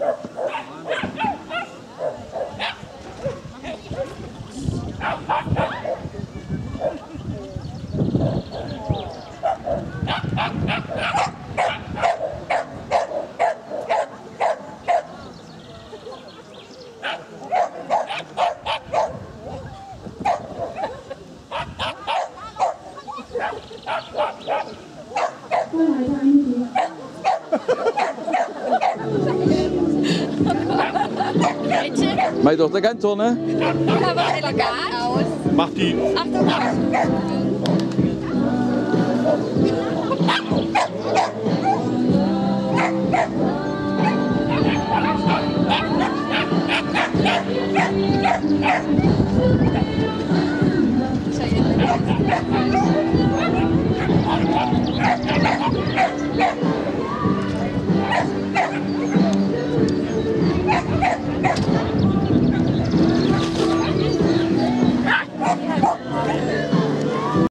Ja. Meine Tochter kann turnen. Aber elegant aus. Mach die. Achtung, Achtung. Yes, yes, yes.